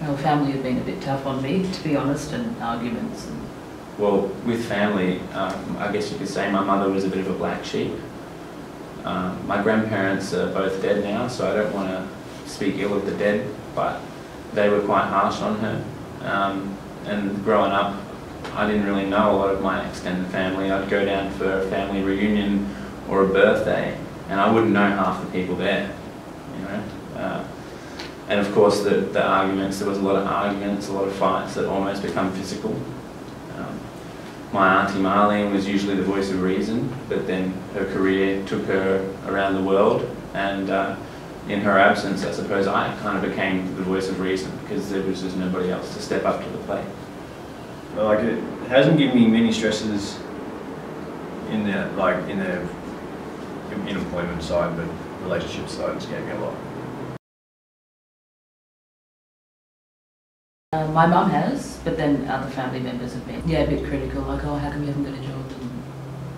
Well, family have been a bit tough on me, to be honest, and arguments. And Well, with family, um, I guess you could say my mother was a bit of a black sheep. Um, my grandparents are both dead now, so I don't want to speak ill of the dead, but they were quite harsh on her. Um, and growing up, I didn't really know a lot of my extended family. I'd go down for a family reunion or a birthday, and I wouldn't know half the people there, you know. Uh, and of course, the, the arguments, there was a lot of arguments, a lot of fights that almost become physical. Um, my auntie Marlene was usually the voice of reason, but then her career took her around the world, and uh, in her absence, I suppose I kind of became the voice of reason because there was just nobody else to step up to the plate. Like it hasn't given me many stresses in the like in the in employment side, but relationship side has gave me a lot. Uh, my mum has, but then other family members have been, yeah, a bit critical, like, oh, how come you haven't got a job and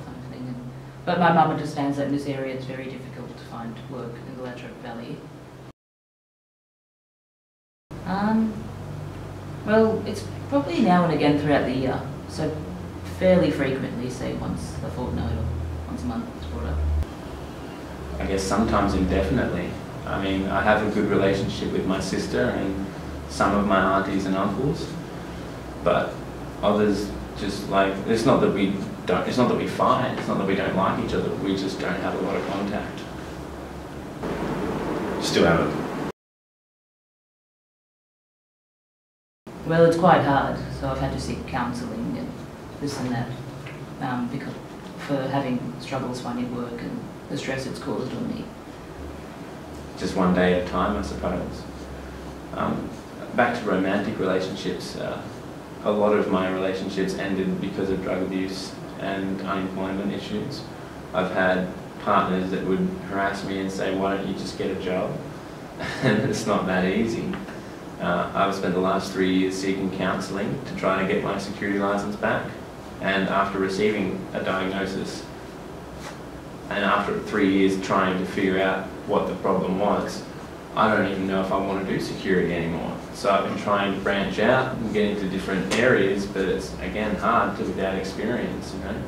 kind of thing. And, but my mum understands that in this area it's very difficult to find work in the Latrobe Valley. Um, well, it's probably now and again throughout the year, so fairly frequently, say once a fortnight or once a month brought up. I guess sometimes indefinitely. I mean, I have a good relationship with my sister and some of my aunties and uncles, but others just like it's not that we don't. It's not that we fight. It's not that we don't like each other. We just don't have a lot of contact. Still haven't. Well, it's quite hard, so I've had to seek counselling and this and that um, because for having struggles finding work and the stress it's caused on me. Just one day at a time, I suppose. Um, back to romantic relationships. Uh, a lot of my relationships ended because of drug abuse and unemployment issues. I've had partners that would harass me and say, "Why don't you just get a job?" and it's not that easy. Uh, I've spent the last three years seeking counselling to try and get my security licence back. And after receiving a diagnosis, and after three years trying to figure out what the problem was, I don't even know if I want to do security anymore. So I've been trying to branch out and get into different areas, but it's again hard to without experience, you know.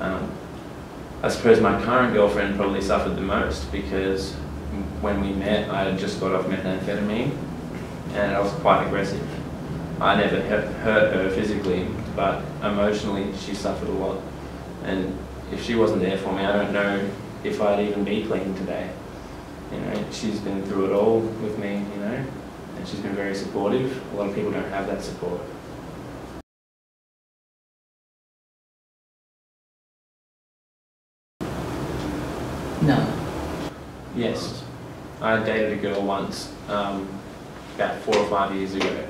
Um, I suppose my current girlfriend probably suffered the most because when we met, I had just got off methamphetamine and I was quite aggressive. I never hurt her physically, but emotionally she suffered a lot. And if she wasn't there for me, I don't know if I'd even be clean today. You know, she's been through it all with me, you know, and she's been very supportive. A lot of people don't have that support. No. Yes. I dated a girl once, um, about four or five years ago,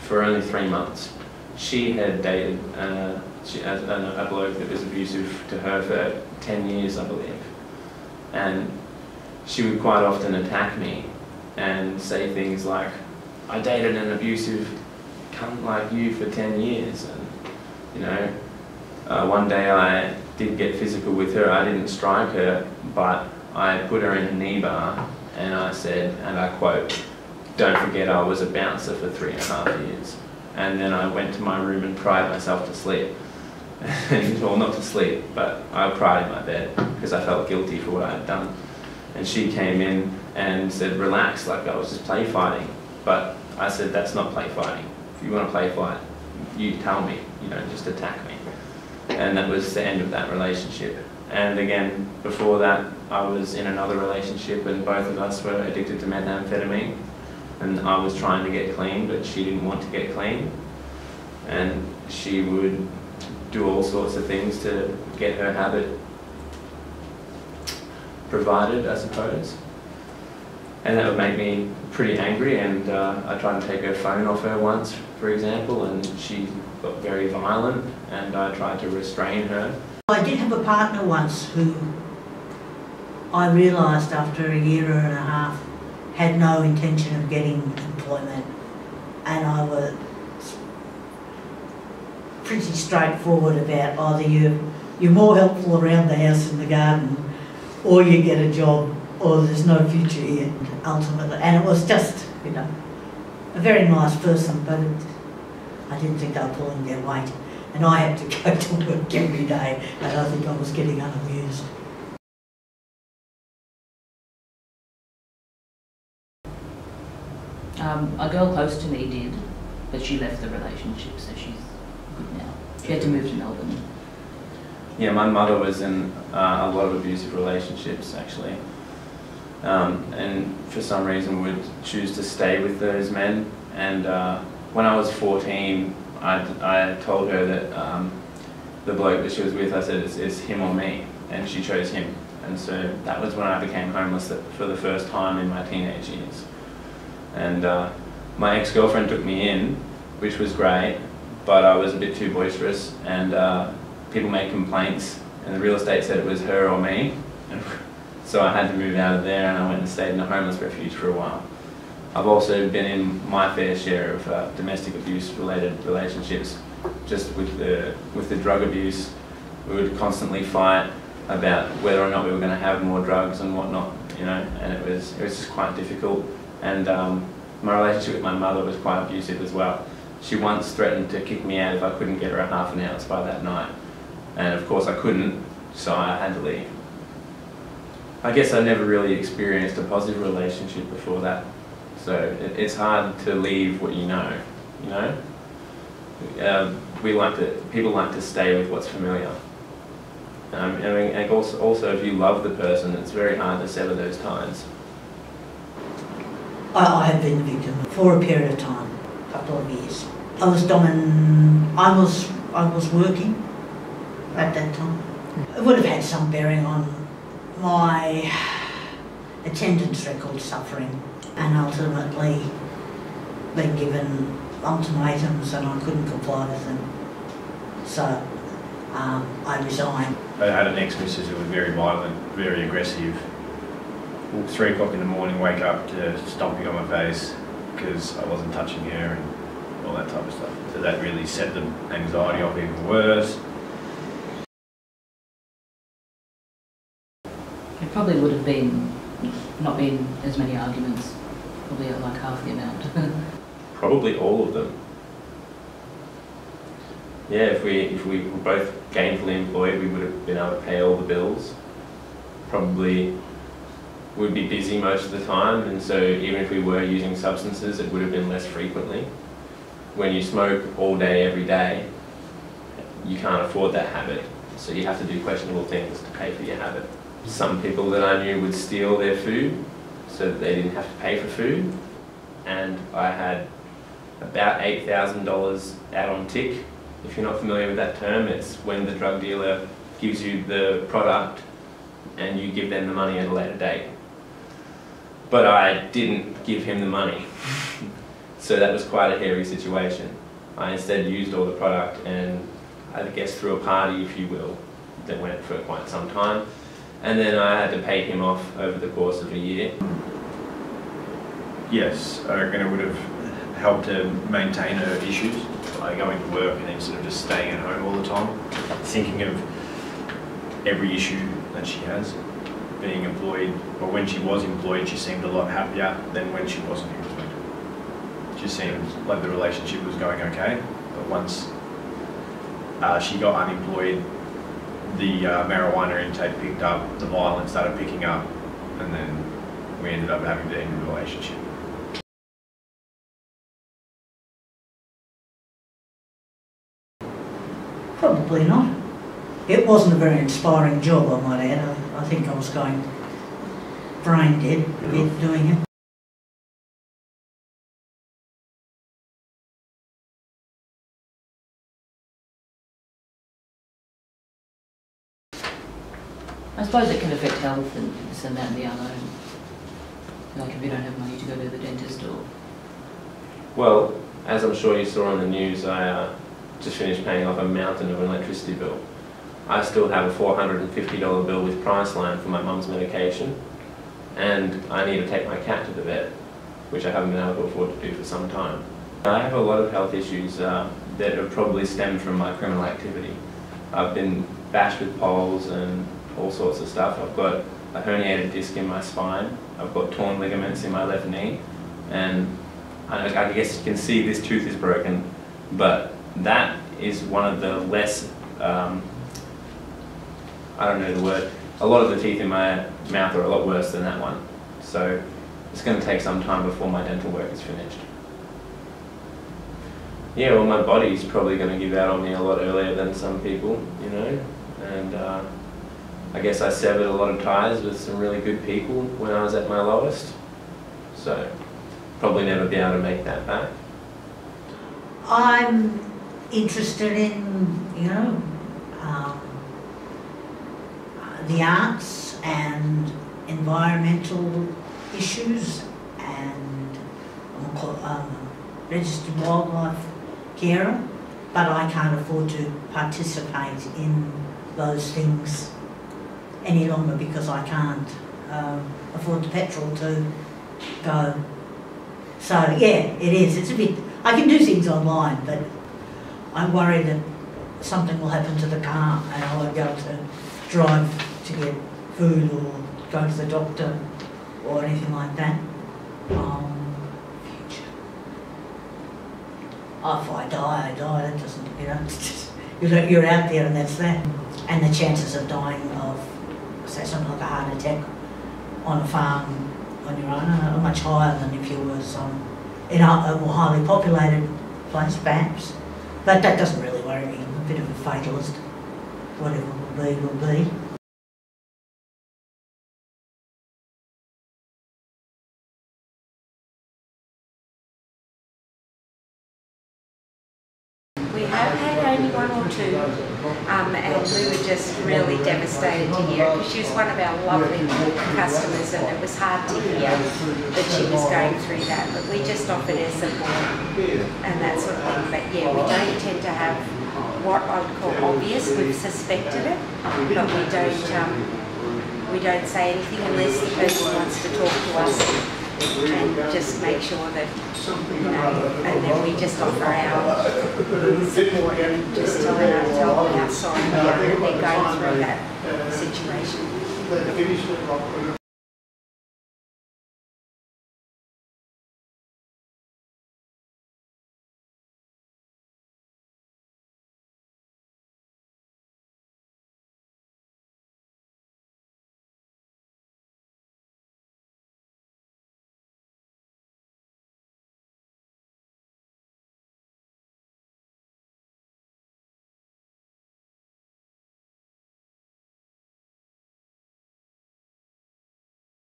for only three months. She had dated uh, she, a, a bloke that was abusive to her for 10 years, I believe. And she would quite often attack me and say things like, I dated an abusive cunt like you for 10 years. And, you know, uh, one day I did get physical with her. I didn't strike her, but I put her in a knee bar and I said, and I quote, don't forget I was a bouncer for three and a half years. And then I went to my room and cried myself to sleep. well, not to sleep, but I cried in my bed because I felt guilty for what I had done. And she came in and said, relax, like I was just play fighting. But I said, that's not play fighting. If you want to play fight, you tell me, you don't just attack me. And that was the end of that relationship. And again, before that, I was in another relationship and both of us were addicted to methamphetamine. And I was trying to get clean, but she didn't want to get clean. And she would do all sorts of things to get her habit provided, I suppose. And that would make me pretty angry and uh, I tried to take her phone off her once, for example, and she got very violent and I tried to restrain her. I did have a partner once who I realised after a year and a half had no intention of getting employment and I was pretty straightforward about either you, you're more helpful around the house and the garden or you get a job or there's no future here ultimately and it was just you know a very nice person, but it, I didn't think they were pulling their weight. And I had to go to work every day, and I think I was getting unamused. Um, a girl close to me did, but she left the relationship, so she's good now. She had to move to Melbourne. Yeah, my mother was in uh, a lot of abusive relationships actually, um, and for some reason would choose to stay with those men. And uh, when I was 14, I, I told her that um, the bloke that she was with, I said, it's, it's him or me, and she chose him. And so that was when I became homeless for the first time in my teenage years. And uh, my ex-girlfriend took me in, which was great, but I was a bit too boisterous, and uh, people made complaints, and the real estate said it was her or me. So I had to move out of there, and I went and stayed in a homeless refuge for a while. I've also been in my fair share of uh, domestic abuse-related relationships, just with the with the drug abuse. We would constantly fight about whether or not we were going to have more drugs and whatnot, you know, and it was it was just quite difficult. And um, my relationship with my mother was quite abusive as well. She once threatened to kick me out if I couldn't get her a half an ounce by that night. And of course I couldn't, so I had to leave. I guess I never really experienced a positive relationship before that. So it, it's hard to leave what you know, you know? Um, we like to, people like to stay with what's familiar. Um, I mean, and also, also, if you love the person, it's very hard to sever those ties. I, I have been a victim for a period of time, a couple of years. I was domin. I was I was working at that time. It would have had some bearing on my attendance record suffering, and ultimately been given ultimatums, and I couldn't comply with them. So um, I resigned. I had an ex-missus who was very violent, very aggressive. Three o'clock in the morning, wake up to stomping on my face because I wasn't touching her and all that type of stuff. So that really set the anxiety off even worse. It probably would have been not been as many arguments, probably like half the amount. Probably all of them. Yeah, if we if we were both gainfully employed, we would have been able to pay all the bills. Probably would be busy most of the time, and so even if we were using substances, it would have been less frequently. When you smoke all day, every day, you can't afford that habit, so you have to do questionable things to pay for your habit. Some people that I knew would steal their food so that they didn't have to pay for food, and I had about $8,000 out on tick. If you're not familiar with that term, it's when the drug dealer gives you the product and you give them the money at a later date. But I didn't give him the money. so that was quite a hairy situation. I instead used all the product and I guess threw a party, if you will, that went for quite some time. And then I had to pay him off over the course of a year. Yes, I reckon it would have helped to maintain her issues by going to work and instead of just staying at home all the time, thinking of every issue that she has. Being employed, or when she was employed, she seemed a lot happier than when she wasn't employed. She seemed like the relationship was going okay, but once uh, she got unemployed, the uh, marijuana intake picked up, the violence started picking up, and then we ended up having to end the relationship. Probably not. It wasn't a very inspiring job, I might add. I, I think I was going brain dead bit doing it. I suppose it can affect health and this and that and the other. Like if you don't have money to go to the dentist or Well, as I'm sure you saw on the news, I uh, just finished paying off a mountain of an electricity bill. I still have a $450 bill with Priceline for my mum's medication, and I need to take my cat to the vet, which I haven't been able to afford to do for some time. I have a lot of health issues uh, that have probably stemmed from my criminal activity. I've been bashed with poles and all sorts of stuff. I've got a herniated disc in my spine. I've got torn ligaments in my left knee, and I, guess you can see this tooth is broken, but that is one of the less, um, I don't know the word, a lot of the teeth in my mouth are a lot worse than that one. So it's going to take some time before my dental work is finished. Yeah, well, my body's probably going to give out on me a lot earlier than some people, you know, and uh, I guess I severed a lot of ties with some really good people when I was at my lowest. So probably never be able to make that back. I'm interested in, you know, um, the arts and environmental issues and um, registered wildlife carer, but I can't afford to participate in those things any longer because I can't um, afford the petrol to go. So yeah, it is. It's a bit. I can do things online, but I worry that something will happen to the car and I won't be able to drive to get food or go to the doctor or anything like that. Um, if I die, I die. That doesn't, you know, you're out there and that's that. And the chances of dying of, say, something like a heart attack on a farm on your own are much higher than if you um, in a, a more highly populated place, perhaps. But that doesn't really worry me. I'm a bit of a fatalist. Whatever will be, will be. We have had only one or two, um, and we were just really devastated to hear because she was one of our lovely customers, and it was hard to hear that she was going through that. But we just offered her support and that sort of thing. But yeah, we don't tend to have what I'd call obvious. We've suspected it, but we don't. Um, we don't say anything unless the person wants to talk to us and just make sure that you know, and then we just offer our support and just tell her tell them how sorry we are that they're going through that situation.